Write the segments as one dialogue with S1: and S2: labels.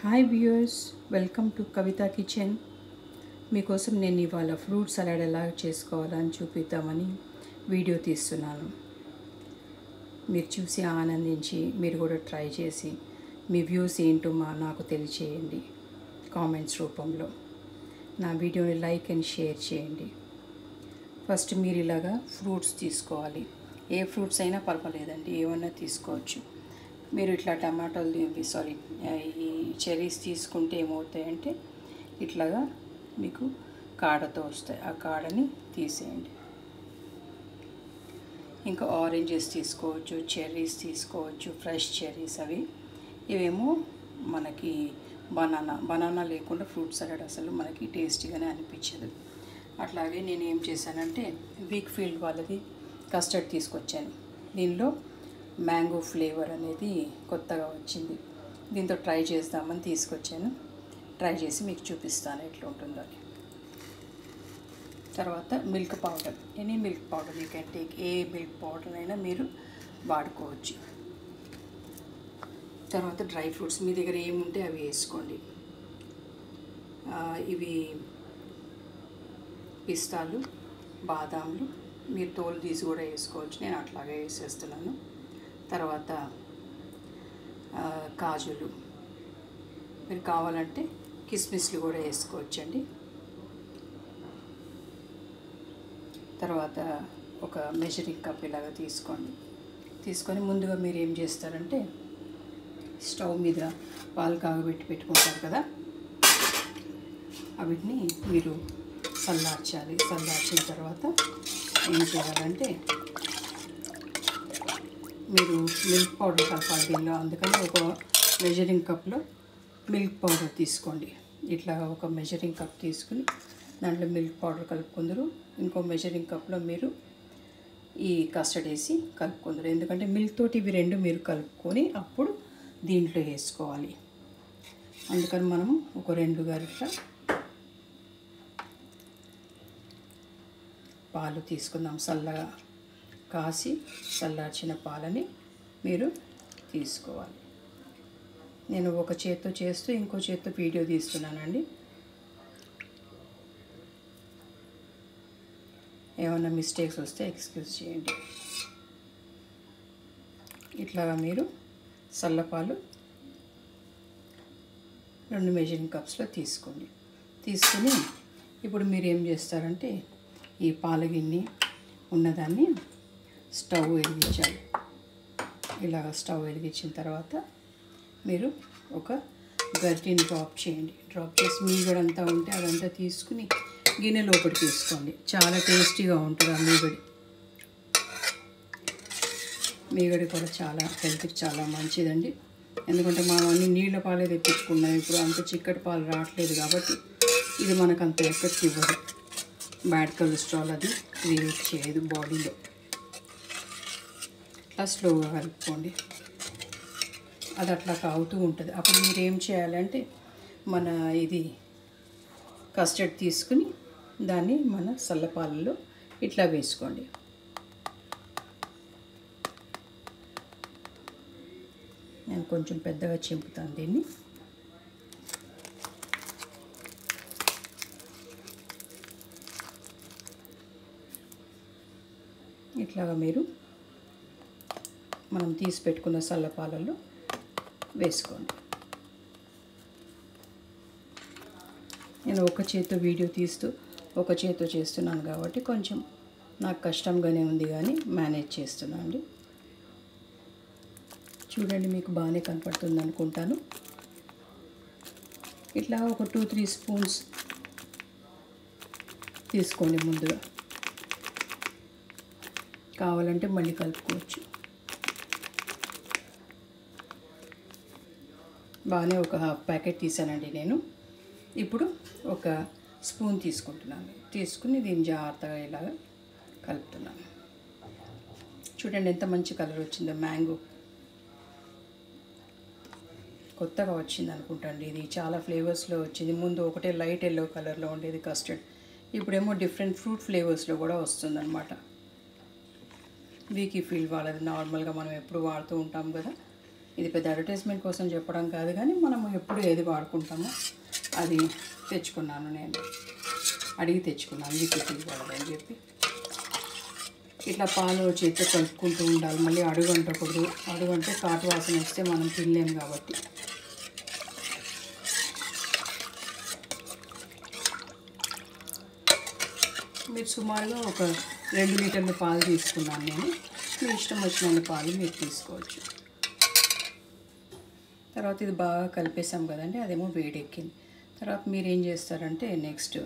S1: Hi viewers welcome to Kavitha kitchen మీకోసం నేను ఇవాళ ఫ్రూట్ సలాడ్ ఎలా చేసుకోవాలని చూపిద్దామని వీడియో తీస్తున్నాను. మీరు చూసి ఆనందించి మీరు కూడా ట్రై చేసి మీ వ్యూస్ ఏంటో మా నాకు తెలియచేయండి కామెంట్స్ రూపంలో. నా వీడియోని లైక్ అండ్ షేర్ చేయండి. ఫస్ట్ మీరు ఇలాగా ఫ్రూట్స్ తీసుకోవాలి. ఏ ఫ్రూట్స్ అయినా పర్వాలేదండి ఏమన్నా తీసుకోవచ్చు. మీరు ఇట్లా టమాటాలు సారీ ఈ చెరీస్ తీసుకుంటే ఏమవుతాయంటే ఇట్లాగా మీకు కాడతో వస్తాయి. ఆ కాడని తీసేయండి. ఇంకా ఆరెంజెస్ తీసుకోవచ్చు చెర్రీస్ తీసుకోవచ్చు ఫ్రెష్ చెర్రీస్ అవి. ఇవేమో మనకి బనానా బనానా లేకుండా ఫ్రూట్ సలాడ్ అసలు మనకి టేస్టీగానే అనిపించదు. అట్లాగే నేను ఏం చేశానంటే వీక్ ఫీల్డ్ వాళ్ళది కస్టర్డ్ తీసుకొచ్చాను. దీనిలో మ్యాంగో ఫ్లేవర్ అనేది కొత్తగా వచ్చింది. దీంతో ట్రై చేద్దామని తీసుకొచ్చాను. ట్రై చేసి మీకు చూపిస్తాను ఎట్లా ఉంటుందో అని. తర్వాత milk powder. Any milk powder you can take. A milk powder అయినా మీరు వాడుకోవచ్చు. తర్వాత డ్రై ఫ్రూట్స్. మీ దగ్గర ఏముంటే అవి వేసుకోండి. ఇవి పిస్తాలు బాదాంలు మీరు తోలు తీసి కూడా వేసుకోవచ్చు. నేను అట్లాగే వేసేస్తున్నాను. తర్వాత కాజులు. మీరు కావాలంటే కిస్మిస్లు కూడా వేసుకోవచ్చండి. తర్వాత ఒక మెజరింగ్ కప్ ఇలాగా తీసుకోండి. తీసుకొని ముందుగా మీరు ఏం చేస్తారంటే స్టవ్ మీద పాలు కాగబెట్టి పెట్టుకుంటారు కదా అవిటిని మీరు చల్లార్చాలి చల్లార్చిన తర్వాత ఏం చేయాలంటే మీరు మిల్క్ పౌడర్ కలపాలి దీనిలో అందుకని ఒక మెజరింగ్ కప్లో మిల్క్ పౌడర్ తీసుకోండి. ఇట్లా ఒక మెజరింగ్ కప్ తీసుకుని దాంట్లో మిల్క్ పౌడర్ కలుపుకుందరు. ఇంకో మెజరింగ్ కప్లో మీరు ఈ కస్టర్డ్ వేసి కలుపుకుందరు. ఎందుకంటే మిల్క్ తోటి ఇవి రెండు మీరు కలుపుకొని అప్పుడు దీంట్లో వేసుకోవాలి. అందుకని మనం ఒక రెండు గరిట పాలు తీసుకుందాం. చల్లగా కాసి చల్లార్చిన పాలని మీరు తీసుకోవాలి. నేను ఒక చేత్తో చేస్తూ ఇంకో చేత్తో వీడియో తీస్తున్నానండి. ఏమైనా మిస్టేక్స్ వస్తే ఎక్స్క్యూజ్ చేయండి. ఇట్లాగా మీరు చల్లపాలు రెండు మెజరింగ్ కప్స్లో తీసుకోండి. తీసుకుని ఇప్పుడు మీరు ఏం చేస్తారంటే ఈ పాల గిన్నె ఉన్నదాన్ని స్టవ్ వెలిగించాలి. ఇలా స్టవ్ వెలిగించిన తర్వాత మీరు ఒక గరిటిని డ్రాప్ చేయండి. డ్రాప్ చేసి మీగడంతా ఉంటే అదంతా తీసుకుని గిన్నె లోపలికి తీసుకోండి చాలా టేస్టీగా ఉంటుంది ఆ మీగడి. మీగడి కూడా చాలా హెల్త్కి చాలా మంచిదండి. ఎందుకంటే మనం అన్ని నీళ్ళ పాలే తెప్పించుకున్నాం. ఇప్పుడు అంత చిక్కటి పాలు రావట్లేదు కాబట్టి ఇది మనకు అంత ఎఫెక్ట్ ఇవ్వదు. బ్యాడ్ కొలెస్ట్రాల్ అది క్రియేట్ చేయదు బాడీలో. అట్లా స్లోగా కలుపుకోండి. అది అట్లా కావుతూ ఉంటుంది. అప్పుడు మీరు ఏం చేయాలంటే మన ఇది కస్టర్డ్ తీసుకుని దాన్ని మన సల్లపాలలో ఇట్లా వేసుకోండి. నేను కొంచెం పెద్దగా చింపుతాను దీన్ని. ఇట్లాగా మీరు మనం తీసి పెట్టుకున్న సల్లపాలలు వేసుకోండి. నేను ఒక చేతితో వీడియో తీస్తూ ఒక చేతితో చేస్తున్నాను కాబట్టి కొంచెం నాకు కష్టంగానే ఉంది కానీ మేనేజ్ చేస్తున్నాను అండి చూడండి మీకు బాగానే కనపడుతుంది అనుకుంటాను. ఇట్లా ఒక టూ త్రీ స్పూన్స్ తీసుకోండి ముందుగా. కావాలంటే మళ్ళీ కలుపుకోవచ్చు. బాగానే ఒక హాఫ్ ప్యాకెట్ తీసానండి నేను. ఇప్పుడు ఒక స్పూన్ తీసుకుంటున్నాను. తీసుకుని దీన్ని జాగ్రత్తగా ఇలా కలుపుతున్నాను. చూడండి ఎంత మంచి కలర్ వచ్చిందో. మ్యాంగో. కొత్తగా వచ్చింది అనుకుంటాండి ఇది. చాలా ఫ్లేవర్స్లో వచ్చింది. ముందు ఒకటే లైట్ ఎల్లో కలర్లో ఉండేది కస్టర్డ్. ఇప్పుడేమో డిఫరెంట్ ఫ్రూట్ ఫ్లేవర్స్లో కూడా వస్తుందన్నమాట. వీకీ ఫీల్ వాళ్ళది. నార్మల్గా మనం ఎప్పుడు వాడుతూ ఉంటాం కదా. ఇది పెద్ద అడ్వర్టైజ్మెంట్ కోసం చెప్పడం కాదు కానీ మనం ఎప్పుడు ఏది వాడుకుంటామో అది తెచ్చుకున్నాను నేను. అడిగి తెచ్చుకున్నాను. మీకు ఇవ్వాలి అని చెప్పి. ఇట్లా పాలు చేతితో కలుపుకుంటూ ఉండాలి. మళ్ళీ అడుగు అంటకూడదు అడుగు అంటే కాటు వాసన వస్తే మనం తినలేము కాబట్టి. మీరు సుమారుగా ఒక రెండు లీటర్ల పాలు తీసుకున్నాను నేను. మీ ఇష్టం వచ్చిన పాలు మీరు తీసుకోవచ్చు. తర్వాత ఇది బాగా కలిపేసాం కదండి అదేమో వేడెక్కింది. తర్వాత మీరు ఏం చేస్తారంటే నెక్స్ట్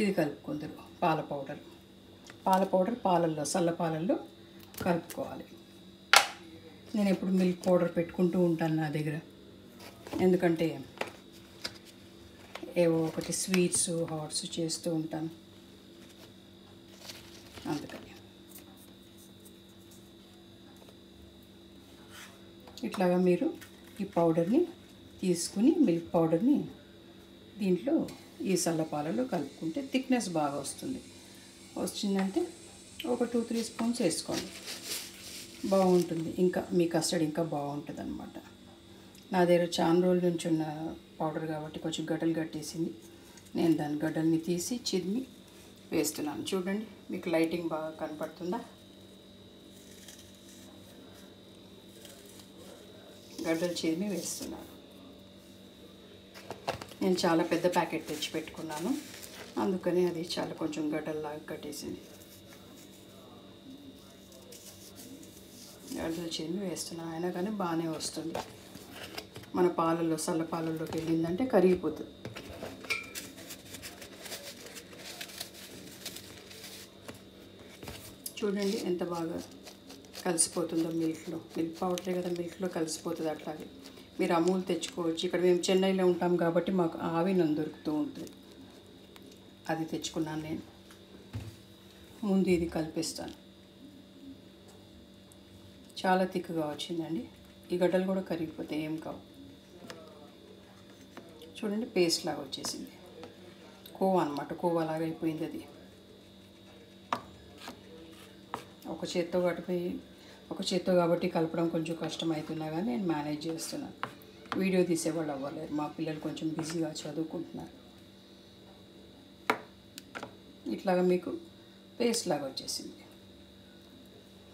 S1: ఇది కలుపుకుందరు పాల పౌడర్. పాల పౌడర్ పాలల్లో చల్ల పాలల్లో కలుపుకోవాలి. నేను ఎప్పుడు మిల్క్ పౌడర్ పెట్టుకుంటూ ఉంటాను నా దగ్గర. ఎందుకంటే ఏవో ఒకటి స్వీట్స్ హాట్స్ చేస్తూ ఉంటాను. అందుకని. ఇట్లాగా మీరు ఈ పౌడర్ని తీసుకుని మిల్క్ పౌడర్ని దీంట్లో ఈ సల్లపాలలో కలుపుకుంటే థిక్నెస్ బాగా వస్తుంది. వచ్చిందంటే ఒక టూ త్రీ స్పూన్స్ వేసుకోండి. బాగుంటుంది. ఇంకా మీ కస్టర్డ్ ఇంకా బాగుంటుంది అనమాట నా దగ్గర చాలా రోజుల నుంచి ఉన్న పౌడర్ కాబట్టి కొంచెం గడ్డలు కట్టేసింది. నేను దాని గడ్డల్ని తీసి చిదిమి వేస్తున్నాను. చూడండి మీకు లైటింగ్ బాగా కనపడుతుందా? గడ్డలు చిదిమి వేస్తున్నాను నేను చాలా పెద్ద ప్యాకెట్ తెచ్చి పెట్టుకున్నాను. అందుకని అది చాలా కొంచెం గడ్డల్లాగా కట్టేసింది. గడ్డలు చిదిమి వేస్తున్నాను అయినా కానీ బాగానే వస్తుంది. మన పాలల్లో చల్ల పాలల్లోకి వెళ్ళిందంటే కరిగిపోతుంది. చూడండి ఎంత బాగా కలిసిపోతుందో మిల్క్లో. మిల్క్ పౌడరే కదా మిల్క్లో కలిసిపోతుంది అట్లాగే. మీరు అమూల్ తెచ్చుకోవచ్చు. ఇక్కడ మేము చెన్నైలో ఉంటాం కాబట్టి మాకు ఆవినం దొరుకుతూ ఉంటుంది. అది తెచ్చుకున్నాను నేను. ముందు ఇది కలిపిస్తాను. చాలా థిక్గా వచ్చిందండి. ఈ గడ్డలు కూడా కరిగిపోతాయి ఏం కావు. చూడండి పేస్ట్ లాగా వచ్చేసింది. కోవా అనమాట కోవా లాగా అయిపోయింది అది. ఒక చేత్తో కట్టుపోయి ఒక చేత్తో కాబట్టి కలపడం కొంచెం కష్టం అవుతున్నా కానీ నేను మేనేజ్ చేస్తున్నాను వీడియో తీసేవాళ్ళు అవ్వలేరు మా పిల్లలు కొంచెం బిజీగా చదువుకుంటున్నారు. ఇట్లాగా మీకు పేస్ట్ లాగా వచ్చేసింది.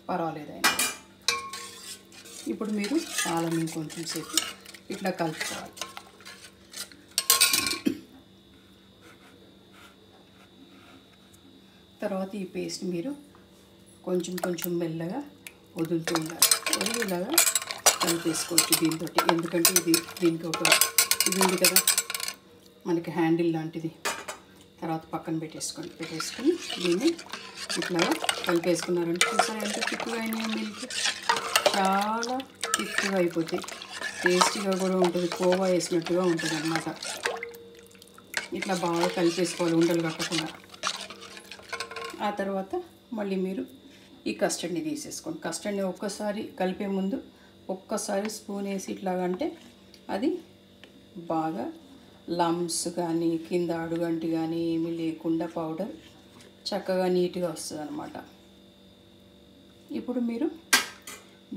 S1: పర్వాలేదు అయినా ఇప్పుడు మీరు పాలని కొంచెం సేపు ఇట్లా కలుపుకోవాలి. తర్వాత ఈ పేస్ట్ మీరు కొంచెం కొంచెం మెల్లగా వదులుతూ ఉండాలి వదిలి ఇలాగా కలిపేసుకోవచ్చు దీంతో ఎందుకంటే ఇది దీనికి ఒక ఇది ఉంది కదా మనకి హ్యాండిల్ లాంటిది. తర్వాత పక్కన పెట్టేసుకోండి. పెట్టేసుకొని దీన్ని ఇట్లాగా కలిపేసుకున్నారంటే చూసారా ఎంత చిక్కుగా అయినాయి మిల్క్ చాలా చిక్కుగా అయిపోతాయి. టేస్టీగా కూడా ఉంటుంది. కోవా వేసినట్టుగా ఉంటుంది అన్నమాట. ఇట్లా బాగా కలిపేసుకోవాలి. ఉండలు కట్టకుండా. ఆ తర్వాత మళ్ళీ మీరు ఈ కస్టర్డ్ని తీసేసుకోండి. కస్టర్డ్ని ఒక్కసారి కలిపే ముందు ఒక్కసారి స్పూన్ వేసి ఇట్లాగంటే అది బాగా లమ్స్ కానీ కింద అడుగంటి కానీ ఏమీ లేకుండా పౌడర్ చక్కగా నీట్గా వస్తుంది అనమాట ఇప్పుడు మీరు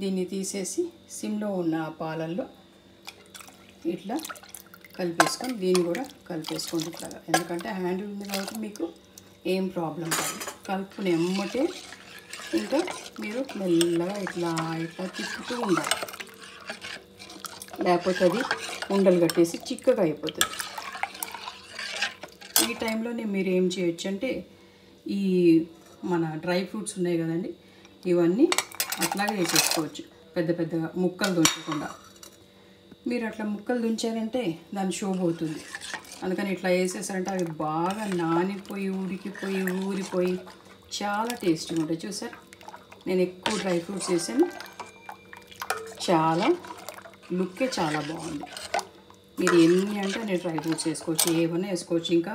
S1: దీన్ని తీసేసి సిమ్లో ఉన్న పాలల్లో ఇట్లా కలిపేసుకొని దీన్ని కూడా కలిపేసుకోండి ఇట్లాగా. ఎందుకంటే హ్యాండిల్ ఉంది కాబట్టి మీకు ఏం ప్రాబ్లం కాదు. కలుపుకుని ఎమ్మటే ఇంకా మీరు మెల్లగా ఇట్లా ఇట్లా తిప్పుతూ ఉండాలి. లేకపోతే అది ఉండలు కట్టేసి చిక్కగా అయిపోతుంది. ఈ టైంలోనే మీరు ఏం చేయొచ్చు అంటే ఈ మన డ్రై ఫ్రూట్స్ ఉన్నాయి కదండి ఇవన్నీ అట్లాగే వేసేసుకోవచ్చు. పెద్ద పెద్దగా ముక్కలు దుంచకుండా. మీరు అట్లా ముక్కలు దుంచారంటే దాని షోప్ అవుతుంది. అందుకని ఇట్లా వేసేసారంటే అవి బాగా నానిపోయి ఉడికిపోయి ఊరిపోయి చాలా టేస్టీగా ఉంటాయి. చూసారు? నేను ఎక్కువ డ్రై ఫ్రూట్స్ వేసాను చాలా లుక్కే చాలా బాగుంది. మీరు ఎన్ని అంటే నేను డ్రై ఫ్రూట్స్ వేసుకోవచ్చు ఏమైనా వేసుకోవచ్చు. ఇంకా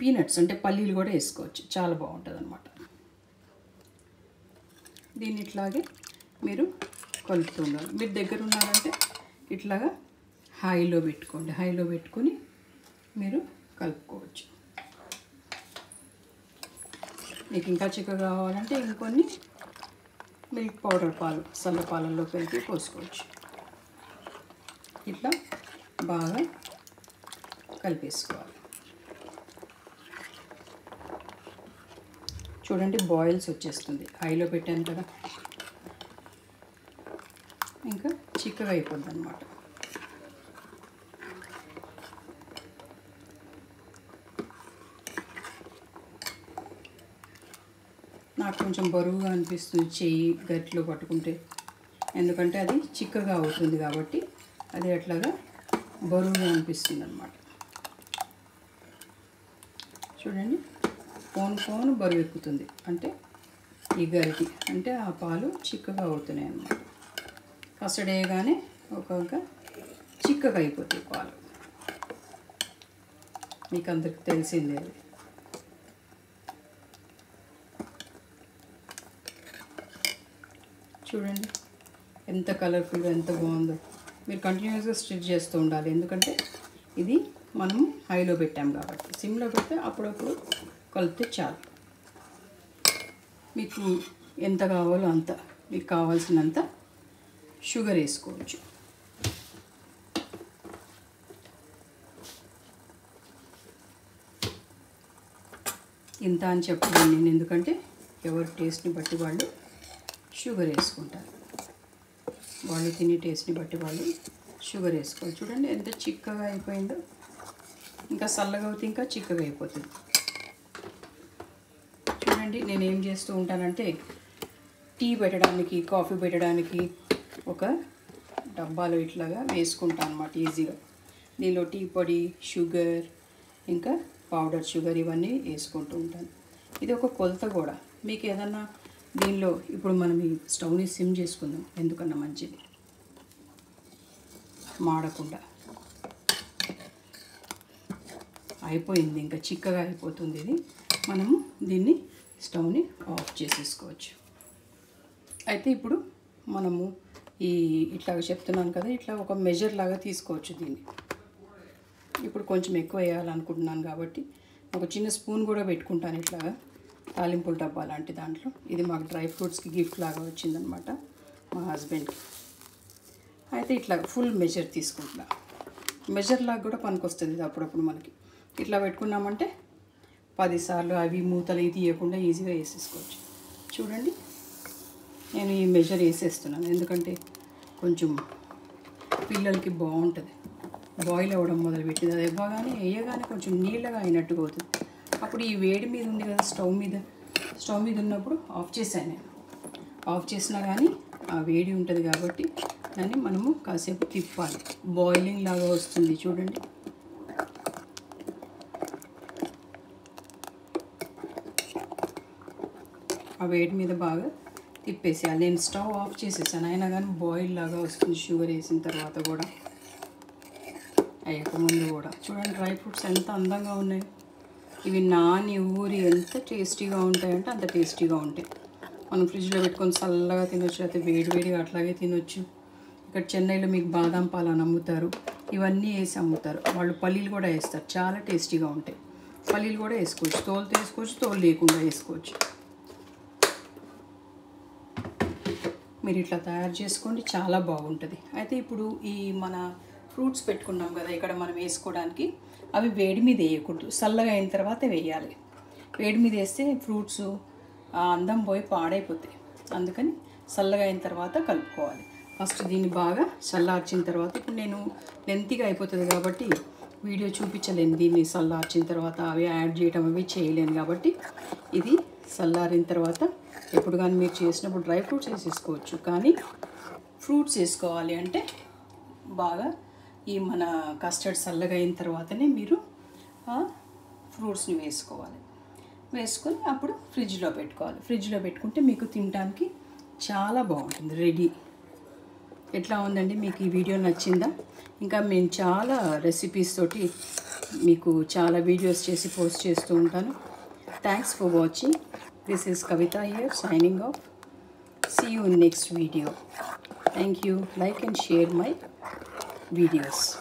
S1: పీనట్స్ అంటే పల్లీలు కూడా వేసుకోవచ్చు. చాలా బాగుంటుంది అనమాట దీన్ని ఇట్లాగే మీరు కలుపుతూ ఉండాలి. మీరు దగ్గర ఉన్నారంటే ఇట్లాగా హైలో పెట్టుకోండి. హైలో పెట్టుకొని మీరు కలుపుకోవచ్చు. మీకు ఇంకా చిక్కగా కావాలంటే ఇంకొన్ని మిల్క్ పౌడర్ పాలు సల్ల పాలల్లో పెరిగి పోసుకోవచ్చు. ఇట్లా బాగా కలిపేసుకోవాలి. చూడండి బాయిల్స్ వచ్చేస్తుంది. హైలో పెట్టాను కదా. ఇంకా చిక్కగా అయిపోద్ది అనమాట నాకు కొంచెం బరువుగా అనిపిస్తుంది చెయ్యి గట్లో పట్టుకుంటే. ఎందుకంటే అది చిక్కగా అవుతుంది కాబట్టి అది అట్లాగా బరువుగా అనిపిస్తుంది అనమాట చూడండి ఫోన్ ఫోన్ బరువు ఎక్కుతుంది. అంటే ఈ గరికి అంటే ఆ పాలు చిక్కగా అవుతున్నాయి అన్నమాట. కసడేయగానే ఒక్కొక్క చిక్కగా అయిపోతాయి పాలు. మీకు అందరికి తెలిసిందే అది. చూడండి. ఎంత కలర్ఫుల్గా ఎంత బాగుందో. మీరు కంటిన్యూస్గా స్టిచ్ చేస్తూ ఉండాలి. ఎందుకంటే ఇది మనం హైలో పెట్టాం కాబట్టి. సిమ్లో పెడితే అప్పుడప్పుడు కలిపితే చాలు. మీకు ఎంత కావాలో అంత మీకు కావాల్సినంత షుగర్ వేసుకోవచ్చు. ఇంత అని చెప్పలేను నేను ఎందుకంటే ఎవరి టేస్ట్ని బట్టి వాళ్ళు షుగర్ వేసుకుంటారు. వాళ్ళు తినే టేస్ట్ని బట్టి వాళ్ళు షుగర్ వేసుకోవాలి. చూడండి ఎంత చిక్కగా అయిపోయిందో. ఇంకా చల్లగా అవుతే ఇంకా చిక్కగా అయిపోతుంది. చూడండి నేను ఏం చేస్తూ ఉంటానంటే టీ పెట్టడానికి కాఫీ పెట్టడానికి ఒక డబ్బాలో ఇట్లాగా వేసుకుంటాను అనమాట ఈజీగా. దీనిలో టీ పొడి షుగర్ ఇంకా పౌడర్ షుగర్ ఇవన్నీ వేసుకుంటూ ఉంటాను. ఇది ఒక కొలత కూడా. మీకు ఏదన్నా దీనిలో ఇప్పుడు మనం ఈ స్టవ్ని సిమ్ చేసుకుందాం. ఎందుకన్నా మంచిది? మాడకుండా. అయిపోయింది. ఇంకా చిక్కగా అయిపోతుంది ఇది. మనము దీన్ని స్టవ్ని ఆఫ్ చేసేసుకోవచ్చు. అయితే ఇప్పుడు మనము ఈ ఇట్లా చెప్తున్నాను కదా ఇట్లా ఒక మెజర్ లాగా తీసుకోవచ్చు దీన్ని. ఇప్పుడు కొంచెం ఎక్కువ వేయాలనుకుంటున్నాను కాబట్టి ఒక చిన్న స్పూన్ కూడా పెట్టుకుంటాను ఇట్లాగా. తాలింపుల డబ్బా లాంటి దాంట్లో. ఇది మాకు డ్రై ఫ్రూట్స్కి గిఫ్ట్ లాగా వచ్చిందనమాట మా హస్బెండ్కి అయితే ఇట్లా ఫుల్ మెజర్ తీసుకుంటున్నా. మెజర్ లాగా కూడా పనికొస్తుంది ఇది అప్పుడప్పుడు మనకి. ఇట్లా పెట్టుకున్నామంటే పదిసార్లు అవి మూతలు ఇది ఇవ్వకుండా ఈజీగా వేసేసుకోవచ్చు. చూడండి. నేను ఈ మెజర్ వేసేస్తున్నాను. ఎందుకంటే కొంచెం పిల్లలకి బాగుంటుంది. బాయిల్ అవ్వడం మొదలుపెట్టింది. అది ఇవ్వగానే వేయగానే కొంచెం నీళ్ళగా అయినట్టుగా అవుతుంది. అప్పుడు ఈ వేడి మీద ఉంది కదా స్టవ్ మీద. స్టవ్ మీద ఉన్నప్పుడు ఆఫ్ చేశాను నేను. ఆఫ్ చేసినా కానీ ఆ వేడి ఉంటుంది కాబట్టి దాన్ని మనము కాసేపు తిప్పాలి. బాయిలింగ్ లాగా వస్తుంది చూడండి. ఆ వేడి మీద బాగా తిప్పేసేయాలి. నేను స్టవ్ ఆఫ్ చేసేసాను. అయినా కానీ బాయిల్ లాగా వస్తుంది షుగర్ వేసిన తర్వాత కూడా. అయ్యకముందు కూడా. చూడండి డ్రై ఫ్రూట్స్ ఎంత అందంగా ఉన్నాయి. ఇవి నాని ఊరి ఎంత టేస్టీగా ఉంటాయంటే అంత టేస్టీగా ఉంటాయి. మనం ఫ్రిడ్జ్లో పెట్టుకొని చల్లగా తినొచ్చు లేకపోతే వేడివేడిగా అట్లాగే తినొచ్చు. ఇక్కడ చెన్నైలో మీకు బాదం పాలు అని అమ్ముతారు. ఇవన్నీ వేసి అమ్ముతారు. వాళ్ళు పల్లీలు కూడా వేస్తారు. చాలా టేస్టీగా ఉంటాయి. పల్లీలు కూడా వేసుకోవచ్చు. తోలుతో వేసుకోవచ్చు తోలు లేకుండా వేసుకోవచ్చు. మీరు ఇట్లా తయారు చేసుకోండి చాలా బాగుంటుంది. అయితే ఇప్పుడు ఈ మన ఫ్రూట్స్ పెట్టుకున్నాం కదా ఇక్కడ మనం వేసుకోవడానికి. అవి వేడి మీద వేయకూడదు. చల్లగా అయిన తర్వాత వేయాలి. వేడి మీద వేస్తే ఫ్రూట్స్ అందం పోయి పాడైపోతాయి. అందుకని చల్లగా అయిన తర్వాత కలుపుకోవాలి. ఫస్ట్ దీన్ని బాగా చల్లార్చిన తర్వాత ఇప్పుడు నేను లెంతిగా అయిపోతుంది కాబట్టి వీడియో చూపించలేను దీన్ని చల్లార్చిన తర్వాత అవి యాడ్ చేయడం అవి చేయలేను కాబట్టి ఇది చల్లారిన తర్వాత ఎప్పుడు కానీ మీరు చేసినప్పుడు డ్రై ఫ్రూట్స్ వేసేసుకోవచ్చు. కానీ ఫ్రూట్స్ వేసుకోవాలి అంటే బాగా ఈ మన కస్టర్డ్ చల్లగా అయిన తర్వాతనే మీరు ఆ ఫ్రూట్స్ని వేసుకోవాలి. వేసుకొని అప్పుడు ఫ్రిడ్జ్లో పెట్టుకోవాలి. ఫ్రిడ్జ్లో పెట్టుకుంటే మీకు తినడానికి చాలా బాగుంటుంది రెడీ. ఎట్లా ఉందండి? మీకు ఈ వీడియో నచ్చిందా? ఇంకా మేము చాలా రెసిపీస్ తోటి మీకు చాలా వీడియోస్ చేసి పోస్ట్ చేస్తూ ఉంటాను. Thanks for watching this is Kavitha here signing off see you next video thank you like and share my videos.